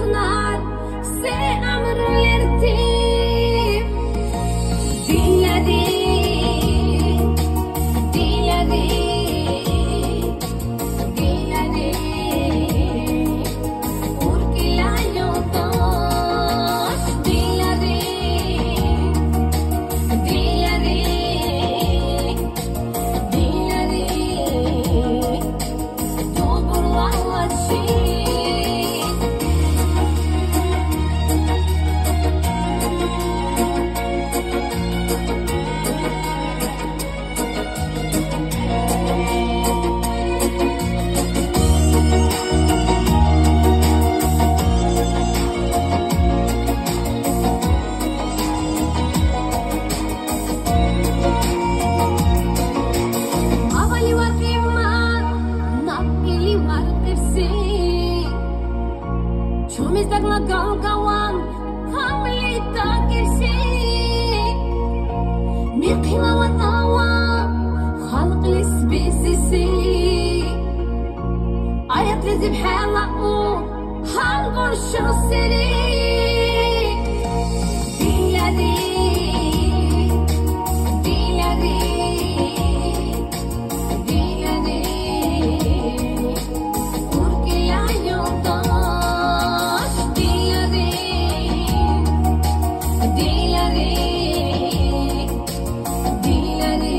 amru l'irtib Chumis tak na gaw gawan, hamli tak qirsi Miqima wa tawa, khalq lisbisisi dilla di,